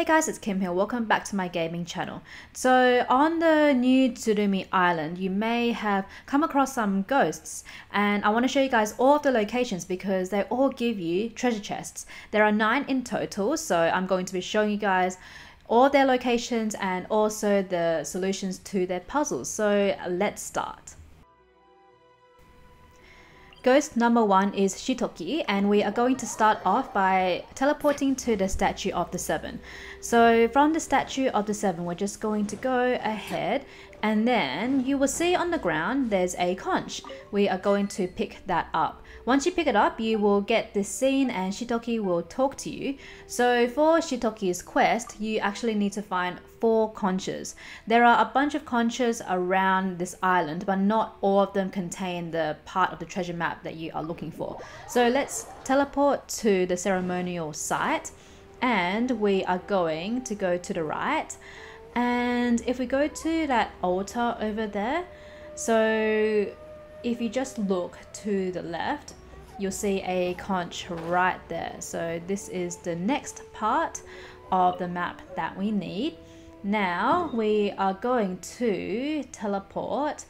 Hey guys, it's Kim here. Welcome back to my gaming channel. So, on the new Tsurumi Island, you may have come across some ghosts, and I want to show you guys all of the locations because they all give you treasure chests. There are nine in total, so I'm going to be showing you guys all their locations and also the solutions to their puzzles. So, let's start. Ghost number one is Shitoki, and we are going to start off by teleporting to the Statue of the Seven. So, from the Statue of the Seven, we're just going to go ahead, and then you will see on the ground there's a conch. We are going to pick that up. Once you pick it up, you will get this scene, and Shitoki will talk to you. So, for Shitoki's quest, you actually need to find four conches. There are a bunch of conches around this island, but not all of them contain the part of the treasure map that you are looking for. So let's teleport to the ceremonial site and we are going to go to the right. And if we go to that altar over there, so if you just look to the left, you'll see a conch right there. So this is the next part of the map that we need. Now we are going to teleport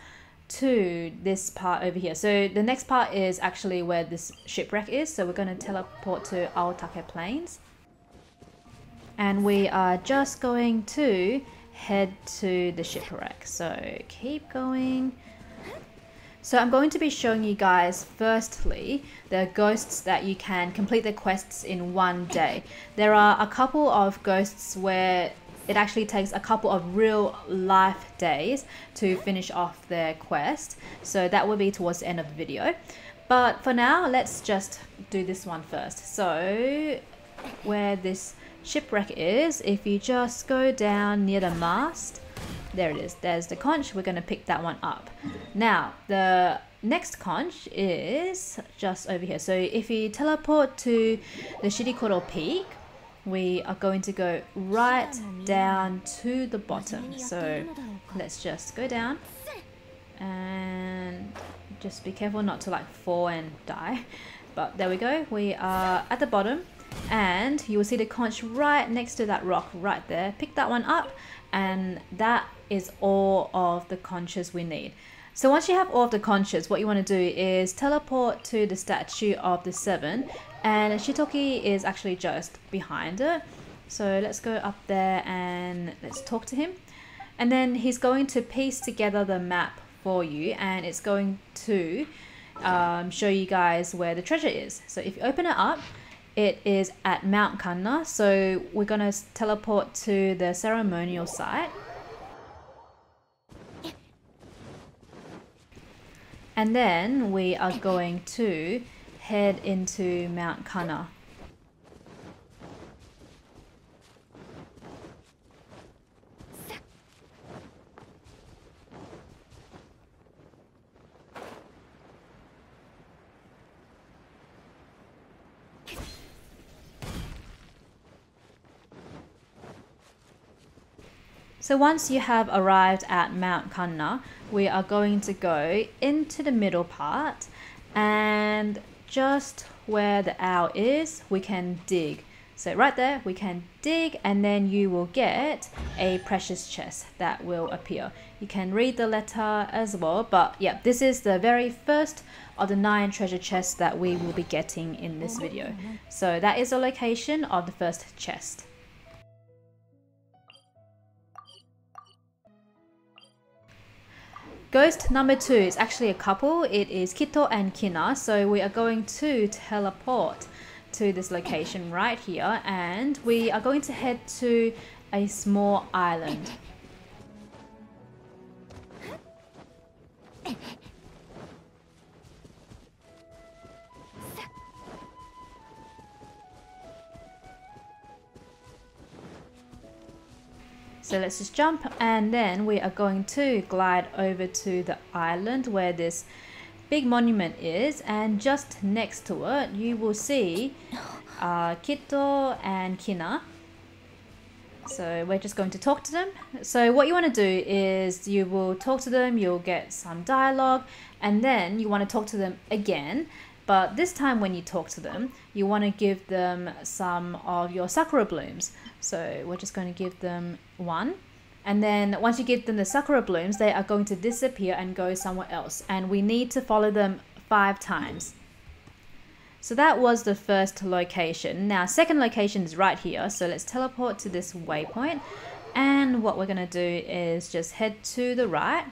to this part over here. So the next part is actually where this shipwreck is. So we're going to teleport to Aotake Plains. And we are just going to head to the shipwreck. So keep going. So I'm going to be showing you guys firstly the ghosts that you can complete the quests in one day. There are a couple of ghosts where it actually takes a couple of real life days to finish off their quest. So that will be towards the end of the video. But for now, let's just do this one first. So where this shipwreck is, if you just go down near the mast, there it is. There's the conch. We're going to pick that one up. Now, the next conch is just over here. So if you teleport to the Shirikoro Peak, we are going to go right down to the bottom. So let's just go down and just be careful not to like fall and die. But there we go. We are at the bottom and you will see the conch right next to that rock right there. Pick that one up and that is all of the conches we need. So once you have all of the conches, what you want to do is teleport to the statue of the seven and Shitoki is actually just behind it. So let's go up there and let's talk to him. And then he's going to piece together the map for you and it's going to um, show you guys where the treasure is. So if you open it up, it is at Mount Kanna. So we're going to teleport to the ceremonial site. And then we are going to head into Mount Kanna. So once you have arrived at Mount Kanna, we are going to go into the middle part and just where the owl is, we can dig. So right there, we can dig and then you will get a precious chest that will appear. You can read the letter as well, but yeah, this is the very first of the nine treasure chests that we will be getting in this oh, video. So that is the location of the first chest. Ghost number two is actually a couple. It is Kito and Kina. So we are going to teleport to this location right here and we are going to head to a small island. So let's just jump and then we are going to glide over to the island where this big monument is and just next to it you will see uh, Kito and Kina. So we're just going to talk to them. So what you want to do is you will talk to them, you'll get some dialogue and then you want to talk to them again But this time when you talk to them, you want to give them some of your sakura blooms. So we're just going to give them one. And then once you give them the sakura blooms, they are going to disappear and go somewhere else. And we need to follow them five times. So that was the first location. Now, second location is right here. So let's teleport to this waypoint. And what we're going to do is just head to the right.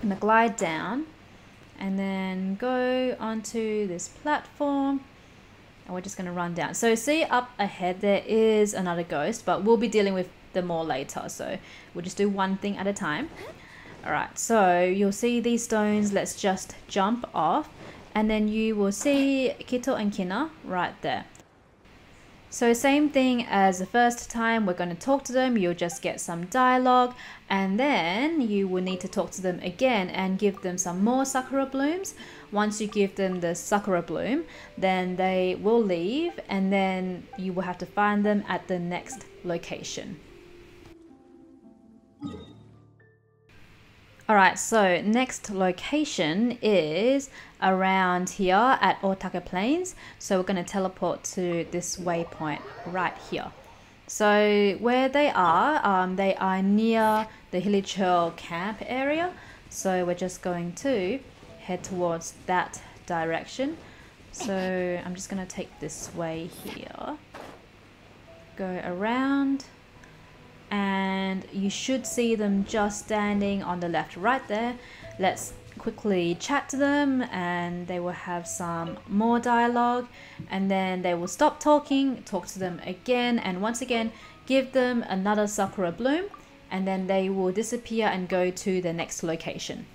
I'm going to glide down and then go onto this platform and we're just going to run down. So see up ahead there is another ghost, but we'll be dealing with them more later. So we'll just do one thing at a time. All right, so you'll see these stones. Let's just jump off and then you will see Kito and Kina right there. So same thing as the first time, we're going to talk to them, you'll just get some dialogue and then you will need to talk to them again and give them some more sakura blooms. Once you give them the sakura bloom, then they will leave and then you will have to find them at the next location. Alright, so next location is around here at Aotake Plains. So we're going to teleport to this waypoint right here. So where they are, um, they are near the Hilichurl camp area. So we're just going to head towards that direction. So I'm just going to take this way here. Go around and you should see them just standing on the left right there. Let's quickly chat to them and they will have some more dialogue and then they will stop talking talk to them again and once again give them another sakura bloom and then they will disappear and go to the next location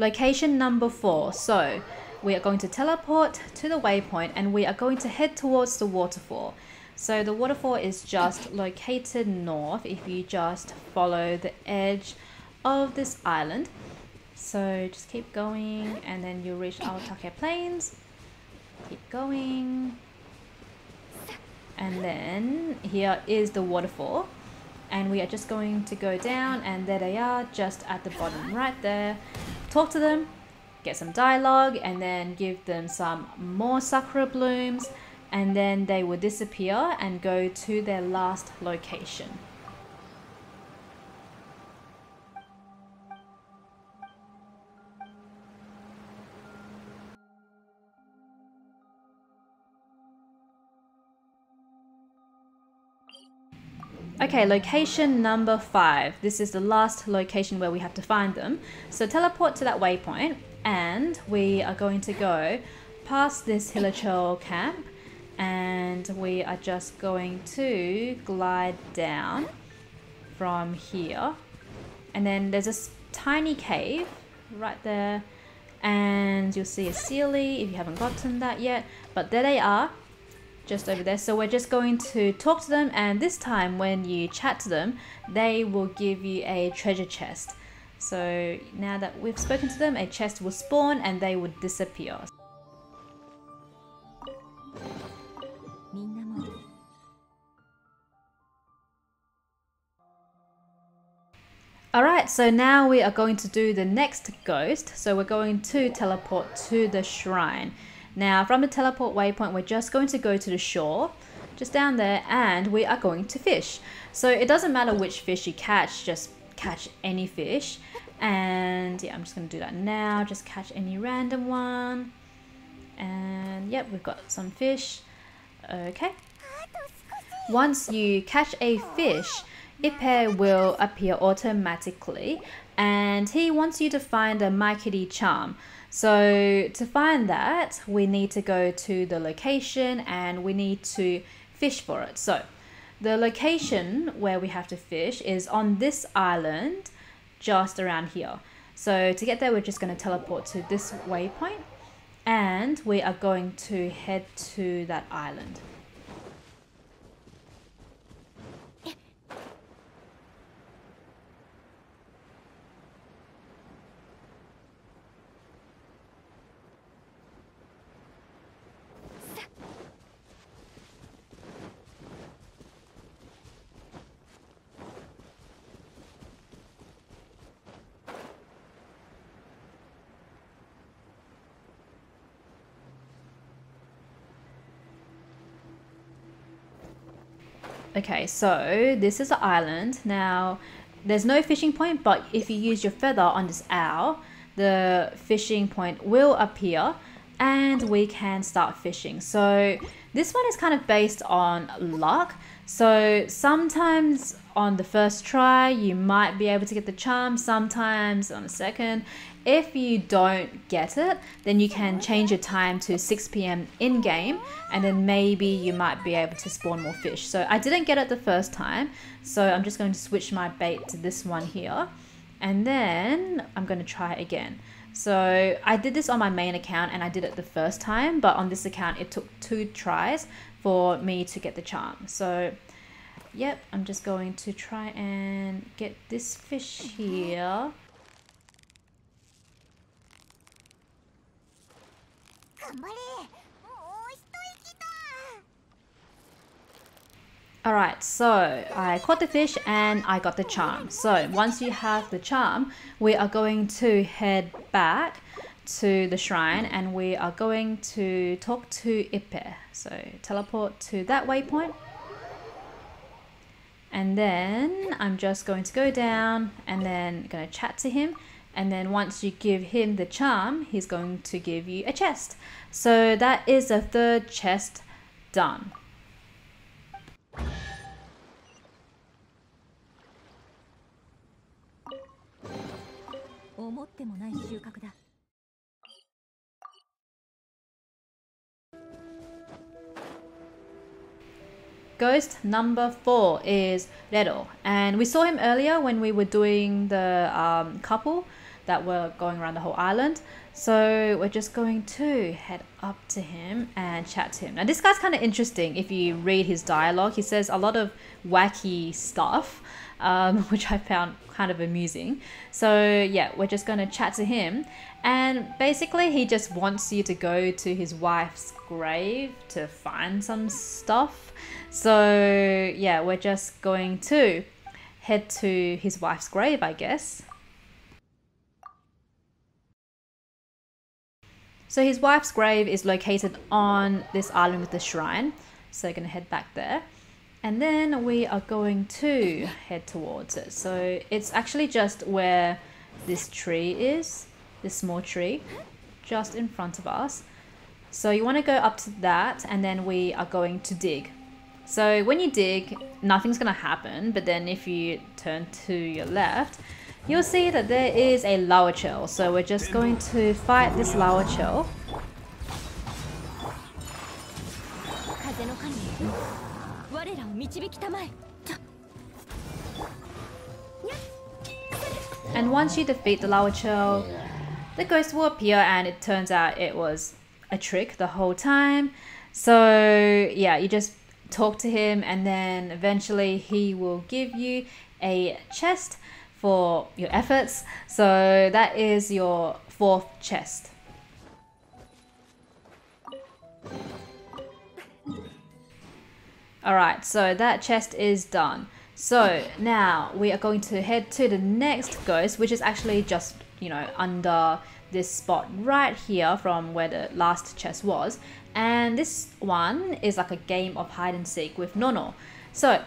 Location number four. So we are going to teleport to the waypoint and we are going to head towards the waterfall. So the waterfall is just located north if you just follow the edge of this island. So just keep going and then you reach Aotake Plains. Keep going. And then here is the waterfall. And we are just going to go down and there they are just at the bottom right there talk to them, get some dialogue, and then give them some more sakura blooms, and then they will disappear and go to their last location. Okay, location number five. This is the last location where we have to find them. So teleport to that waypoint and we are going to go past this Hilichurl camp and we are just going to glide down from here. And then there's a tiny cave right there and you'll see a Seelie if you haven't gotten that yet. But there they are just over there. So we're just going to talk to them and this time when you chat to them, they will give you a treasure chest. So now that we've spoken to them, a chest will spawn and they would disappear. Alright, so now we are going to do the next ghost. So we're going to teleport to the shrine. Now from the teleport waypoint, we're just going to go to the shore, just down there, and we are going to fish. So it doesn't matter which fish you catch, just catch any fish. And yeah, I'm just gonna do that now, just catch any random one. And yep, we've got some fish. Okay. Once you catch a fish, Ipe will appear automatically and he wants you to find a Maikiri charm. So to find that, we need to go to the location and we need to fish for it. So the location where we have to fish is on this island just around here. So to get there, we're just going to teleport to this waypoint and we are going to head to that island. Okay, so this is the island. Now, there's no fishing point, but if you use your feather on this owl, the fishing point will appear and we can start fishing. So this one is kind of based on luck. So sometimes on the first try, you might be able to get the charm, sometimes on the second. If you don't get it, then you can change your time to 6 p.m. in game, and then maybe you might be able to spawn more fish. So I didn't get it the first time, so I'm just going to switch my bait to this one here, and then I'm going to try again. So I did this on my main account and I did it the first time, but on this account it took two tries for me to get the charm. So yep, I'm just going to try and get this fish here. Alright, so I caught the fish and I got the charm. So once you have the charm, we are going to head back to the shrine and we are going to talk to Ipe. So teleport to that waypoint. And then I'm just going to go down and then going to chat to him. And then once you give him the charm, he's going to give you a chest. So that is the third chest done. Ghost number four is Rero, and we saw him earlier when we were doing the um, couple that were going around the whole island. So we're just going to head up to him and chat to him. Now this guy's kind of interesting if you read his dialogue. He says a lot of wacky stuff, um, which I found kind of amusing. So yeah, we're just going to chat to him. And basically he just wants you to go to his wife's grave to find some stuff. So yeah, we're just going to head to his wife's grave, I guess. So his wife's grave is located on this island with the shrine. So we're going to head back there. And then we are going to head towards it. So it's actually just where this tree is, this small tree, just in front of us. So you want to go up to that and then we are going to dig. So when you dig, nothing's going to happen. But then if you turn to your left, you'll see that there is a Lawachurl. So we're just going to fight this And once you defeat the Lawachurl, the ghost will appear and it turns out it was a trick the whole time. So yeah, you just talk to him and then eventually he will give you a chest for your efforts. So that is your fourth chest. Alright, so that chest is done. So now we are going to head to the next ghost, which is actually just, you know, under this spot right here from where the last chest was. And this one is like a game of hide and seek with Nonno. So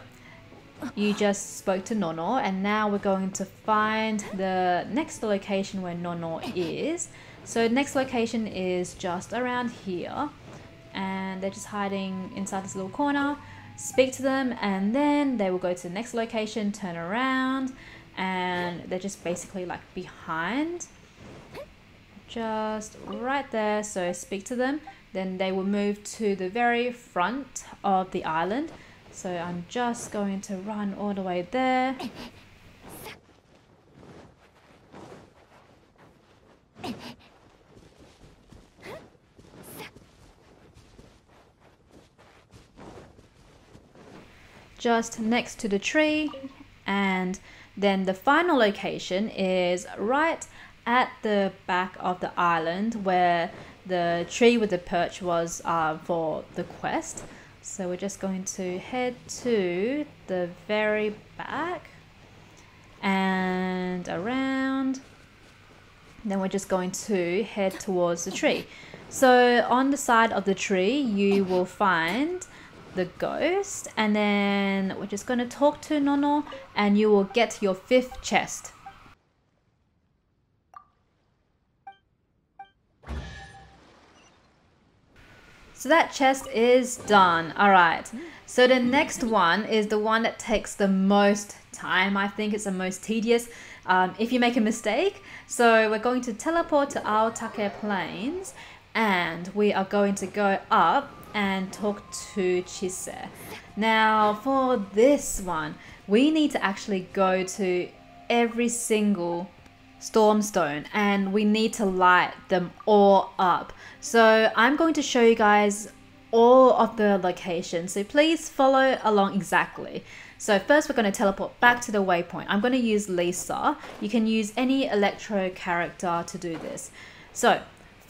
you just spoke to Nonno and now we're going to find the next location where Nonno is. So next location is just around here and they're just hiding inside this little corner. Speak to them and then they will go to the next location, turn around and they're just basically like behind. Just right there so speak to them. Then they will move to the very front of the island. So I'm just going to run all the way there. Just next to the tree and then the final location is right at the back of the island where the tree with the perch was uh, for the quest. So we're just going to head to the very back and around. Then we're just going to head towards the tree. So on the side of the tree, you will find the ghost and then we're just going to talk to Nonno and you will get your fifth chest. So that chest is done. All right. So the next one is the one that takes the most time. I think it's the most tedious um, if you make a mistake. So we're going to teleport to Aotake Plains and we are going to go up and talk to Chise. Now for this one, we need to actually go to every single stormstone and we need to light them all up. So I'm going to show you guys all of the locations. So please follow along exactly. So first we're going to teleport back to the waypoint. I'm going to use Lisa. You can use any Electro character to do this. So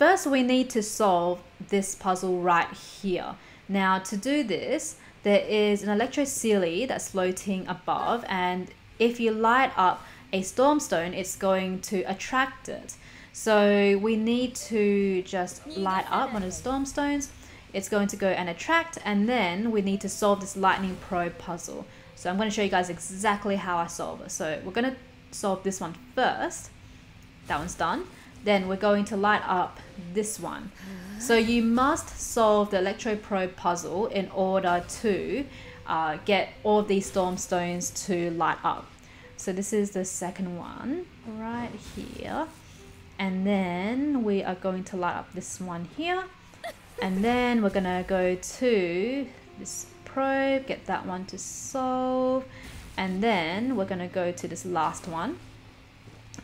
first we need to solve this puzzle right here. Now to do this, there is an Electro Seelie that's floating above and if you light up a stormstone, it's going to attract it. So we need to just light up one of the stormstones. It's going to go and attract, and then we need to solve this lightning probe puzzle. So I'm going to show you guys exactly how I solve it. So we're going to solve this one first. That one's done. Then we're going to light up this one. So you must solve the electro probe puzzle in order to uh, get all these storm stones to light up. So this is the second one right here. And then we are going to light up this one here. And then we're gonna go to this probe, get that one to solve. And then we're gonna go to this last one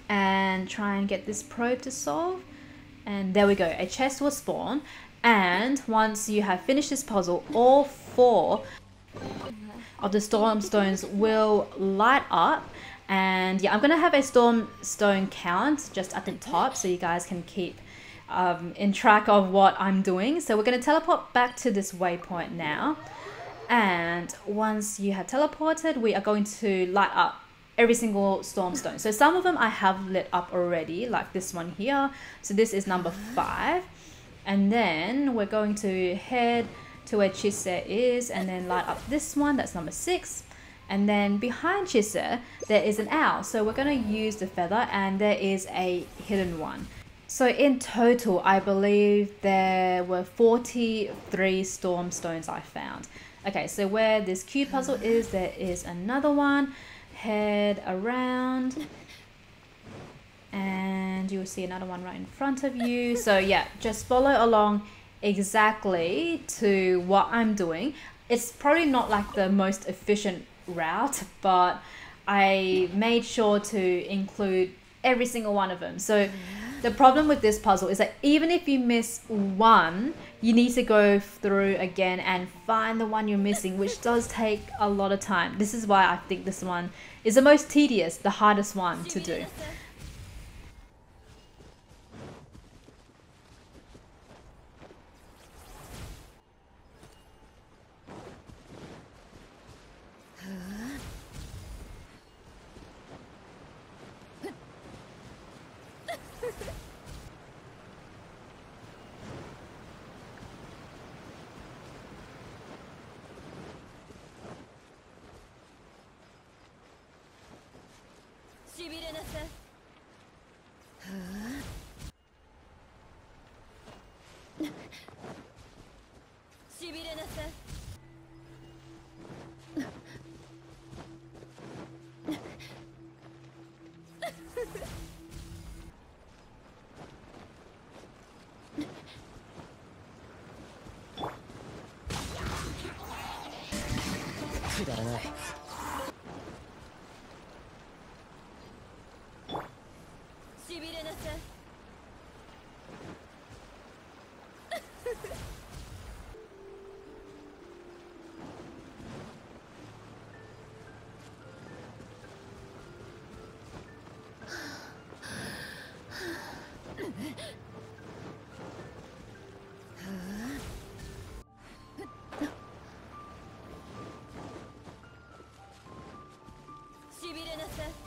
and try and get this probe to solve. And there we go, a chest will spawn. And once you have finished this puzzle, all four of the storm stones will light up and yeah i'm gonna have a storm stone count just at the top so you guys can keep um, in track of what i'm doing so we're gonna teleport back to this waypoint now and once you have teleported we are going to light up every single storm stone so some of them i have lit up already like this one here. So this is number mm-hmm. five. And then we're going to head to where Chise is and then light up this one that's number six. And then behind Chise there is an owl. So we're going to use the feather and there is a hidden one. So in total I believe there were 43 storm stones I found. Okay so where this cube puzzle is there is another one head around and you will see another one right in front of you so yeah just follow along exactly to what I'm doing. It's probably not like the most efficient route, but I made sure to include every single one of them. So mm-hmm. the problem with this puzzle is that even if you miss one, you need to go through again and find the one you're missing, which does take a lot of time. This is why I think this one is the most tedious, the hardest one to do. しびれなさい。くだらない。しびれなさ。い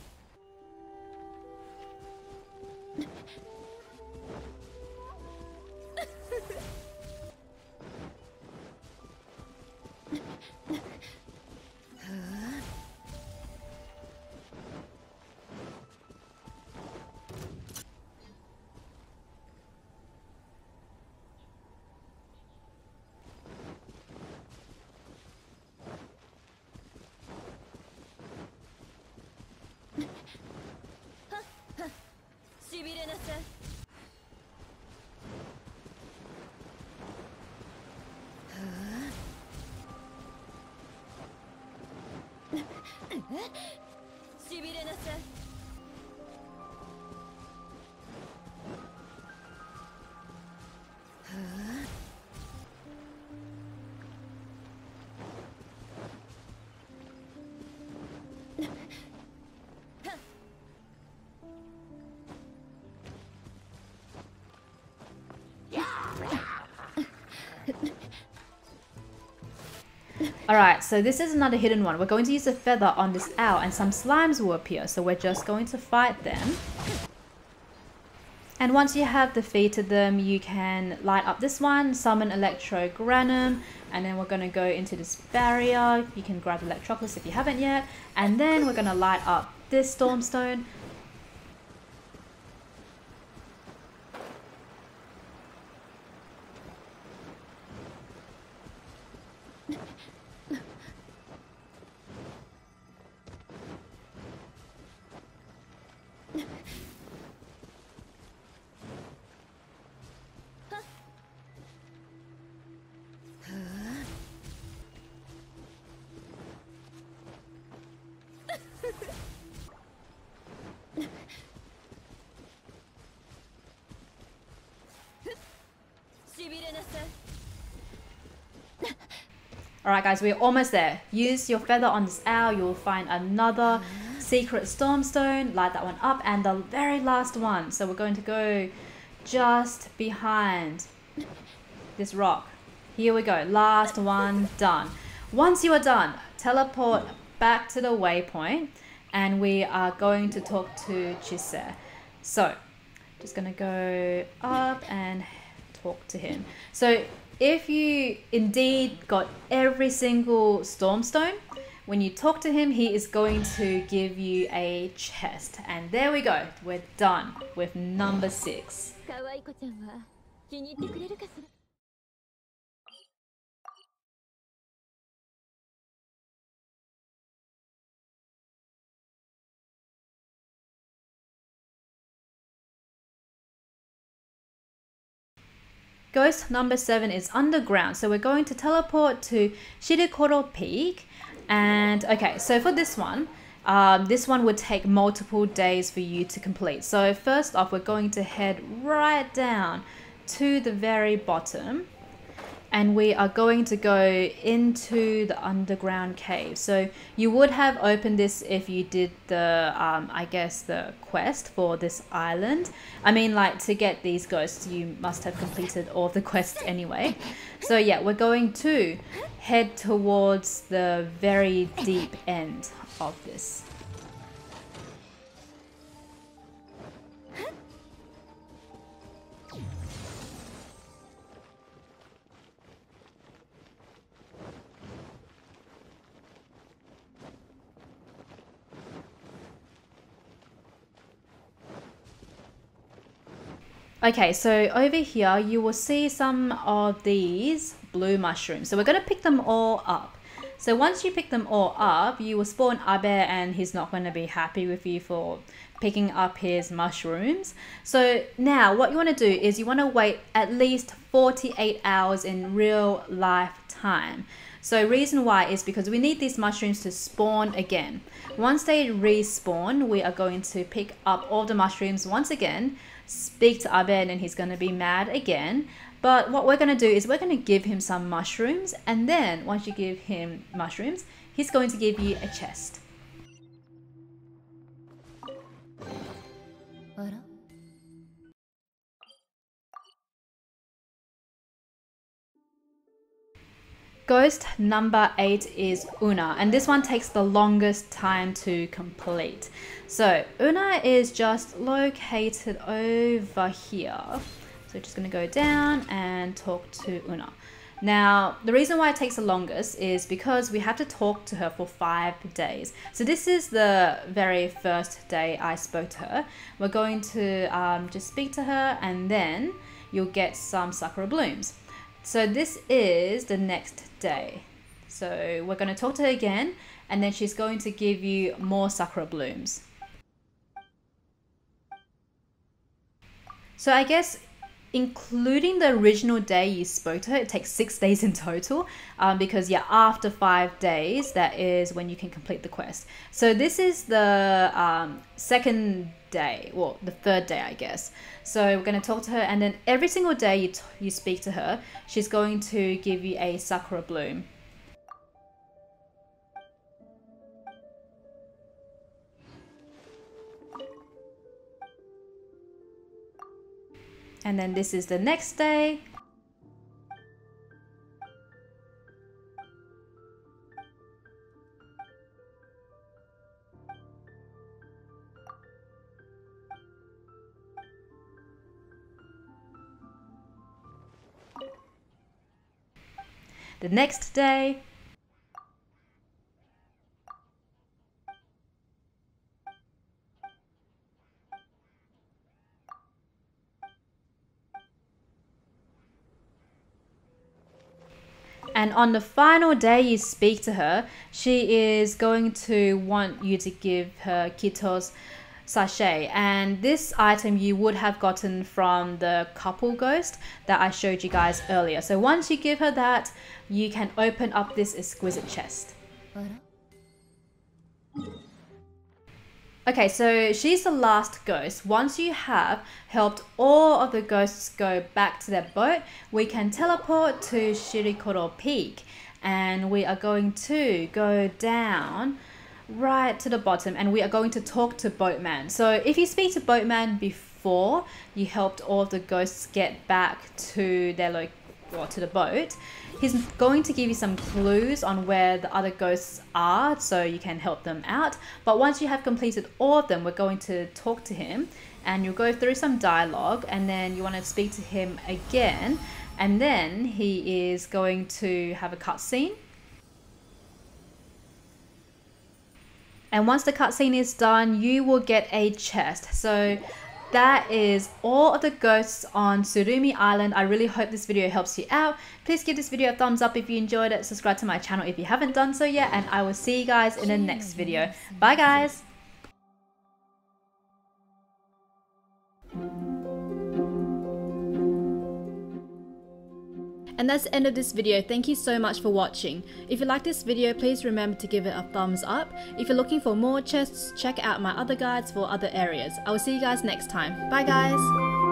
しびれなさ。い Alright, so this is another hidden one. We're going to use a feather on this owl and some slimes will appear. So we're just going to fight them. And once you have defeated them, you can light up this one, summon Electrogranum, and then we're going to go into this barrier. You can grab Electroculus if you haven't yet. And then we're going to light up this Stormstone. Alright guys, we're almost there. Use your feather on this owl, you'll find another secret stormstone. Light that one up and the very last one. So we're going to go just behind this rock. Here we go, last one done. Once you are done, teleport back to the waypoint and we are going to talk to Chise. So, just gonna go up and talk to him. So if you indeed got every single Stormstone, when you talk to him, he is going to give you a chest. And there we go. We're done with number six. Ghost number seven is underground. So we're going to teleport to Shirikoro Peak. And okay, so for this one, um, this one would take multiple days for you to complete. So first off, we're going to head right down to the very bottom and we are going to go into the underground cave. So you would have opened this if you did the, um, I guess, the quest for this island. I mean, like, to get these ghosts, you must have completed all the quests anyway. So yeah, we're going to head towards the very deep end of this. Okay, so over here you will see some of these blue mushrooms. So we're going to pick them all up. So once you pick them all up, you will spawn Abe and he's not going to be happy with you for picking up his mushrooms. So now what you want to do is you want to wait at least 48 hours in real life time. So reason why is because we need these mushrooms to spawn again. Once they respawn, we are going to pick up all the mushrooms once again speak to Aben and he's going to be mad again. But what we're going to do is we're going to give him some mushrooms. And then once you give him mushrooms, he's going to give you a chest. Ghost number 8 is Una, and this one takes the longest time to complete. So Una is just located over here. So just going to go down and talk to Una. Now, the reason why it takes the longest is because we have to talk to her for five days. So this is the very first day I spoke to her. We're going to um, just speak to her and then you'll get some sakura blooms. So this is the next day. So we're going to talk to her again and then she's going to give you more sakura blooms. So I guess including the original day you spoke to her, it takes six days in total. Um, because yeah, after five days, that is when you can complete the quest. So this is the um, second day, well, the third day, I guess. So we're going to talk to her, and then every single day you, you speak to her, she's going to give you a sakura bloom. And then this is the next day. The next day, And on the final day you speak to her, she is going to want you to give her Kito's sachet. And this item you would have gotten from the couple ghost that I showed you guys earlier. So once you give her that, you can open up this exquisite chest. Okay, so she's the last ghost. Once you have helped all of the ghosts go back to their boat, we can teleport to Shirikoro Peak. And we are going to go down right to the bottom and we are going to talk to Boatman. So if you speak to Boatman before you helped all of the ghosts get back to their lo- well, to the boat, he's going to give you some clues on where the other ghosts are so you can help them out. But once you have completed all of them, we're going to talk to him and you'll go through some dialogue and then you want to speak to him again. And then he is going to have a cutscene. And once the cutscene is done, you will get a chest. So that is all of the ghosts on Tsurumi Island. I really hope this video helps you out. Please give this video a thumbs up if you enjoyed it. Subscribe to my channel if you haven't done so yet. And I will see you guys in the next video. Bye guys! And that's the end of this video. Thank you so much for watching. If you like this video, please remember to give it a thumbs up. If you're looking for more chests, check out my other guides for other areas. I will see you guys next time. Bye guys!